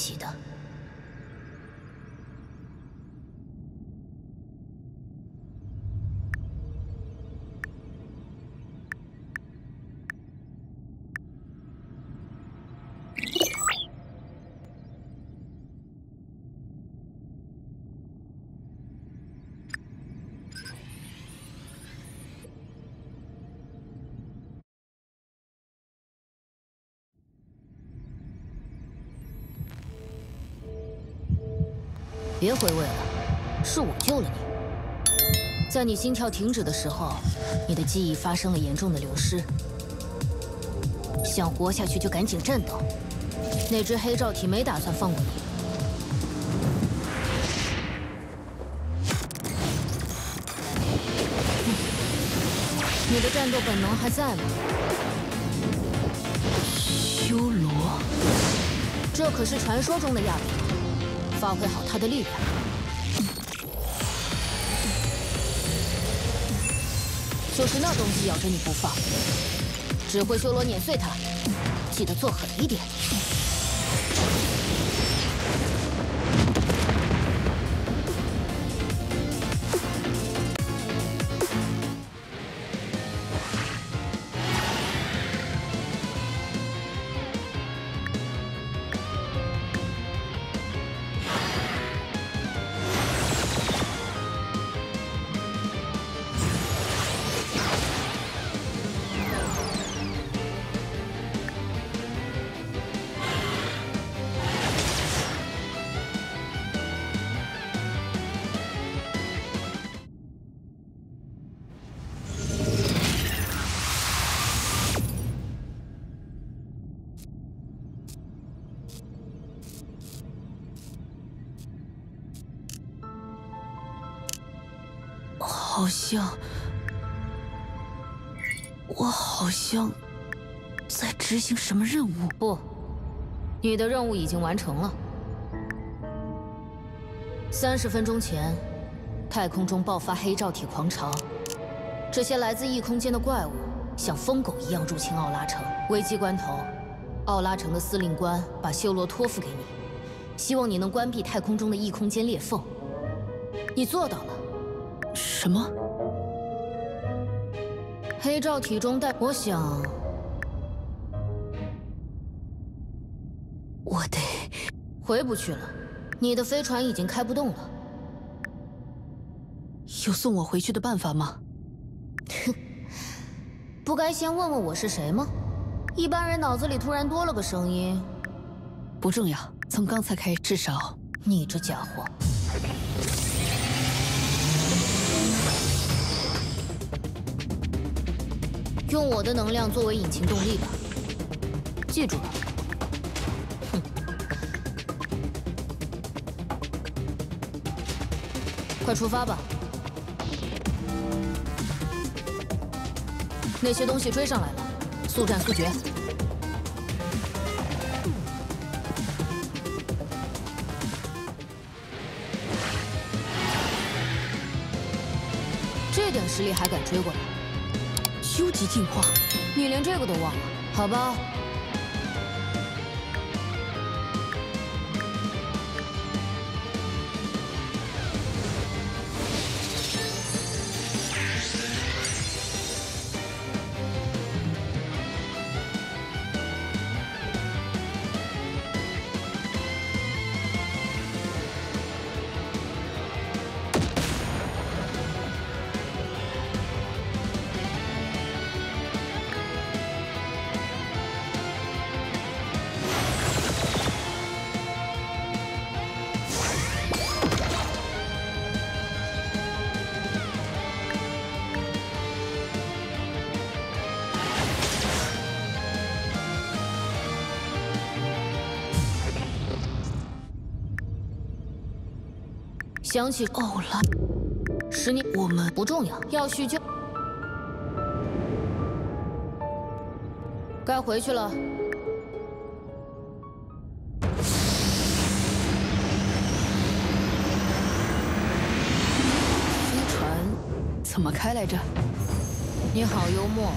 喜的。别回味了，是我救了你。在你心跳停止的时候，你的记忆发生了严重的流失。想活下去就赶紧战斗。那只黑罩体没打算放过你。你的战斗本能还在吗？修罗，这可是传说中的亚比。发挥好他的力量，就是那东西咬着你不放，只会修罗碾碎它，记得做狠一点。好像，我好像在执行什么任务。不，你的任务已经完成了。三十分钟前，太空中爆发黑罩体狂潮，这些来自异空间的怪物像疯狗一样入侵奥拉城。危机关头，奥拉城的司令官把修罗托付给你，希望你能关闭太空中的异空间裂缝。你做到了。什么？黑照体中带……我想，我得回不去了。你的飞船已经开不动了。有送我回去的办法吗？哼，不该先问问我是谁吗？一般人脑子里突然多了个声音。不重要，从刚才开始，至少你这家伙。用我的能量作为引擎动力吧，记住了。哼，快出发吧！那些东西追上来了，速战速决。这点实力还敢追过来？究极进化，你连这个都忘了？好吧。想起哦了，十年我们不重要，要叙旧，该回去了。飞船怎么开来着？你好幽默。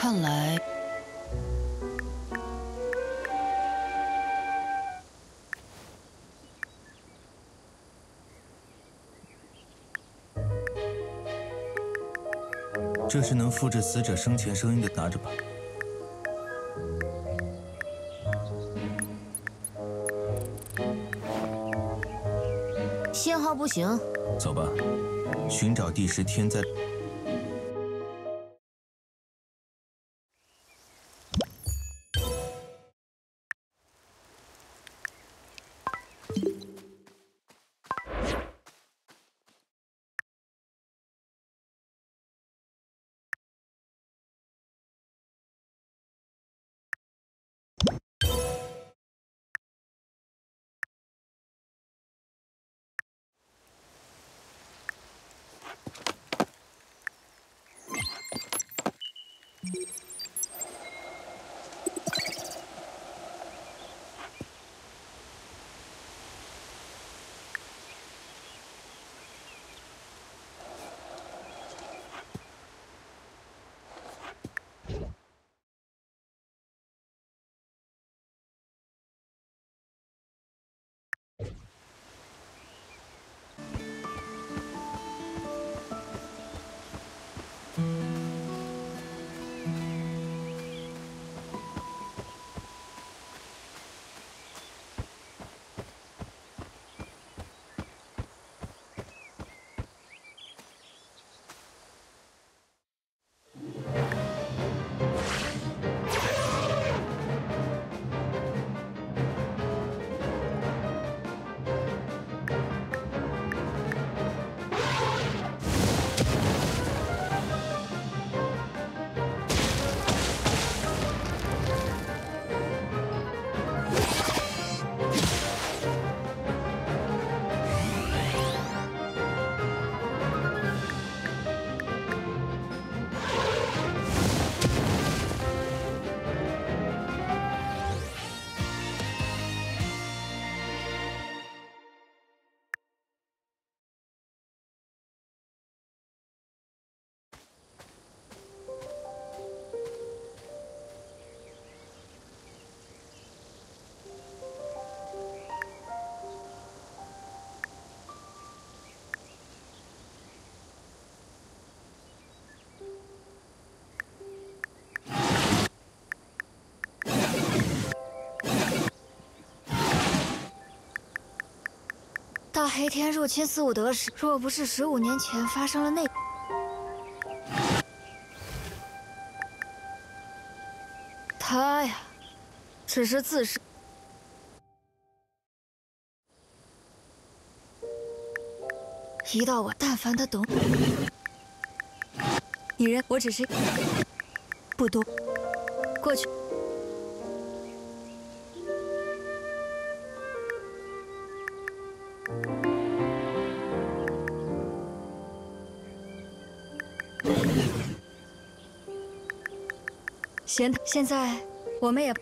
看来，这是能复制死者生前声音的，拿着吧。信号不行，走吧，寻找第十天灾。大黑天入侵四五德时，若不是十五年前发生了那……他呀，只是自身。一到我，但凡他懂女人，我只是不多过去。现现在，我们也。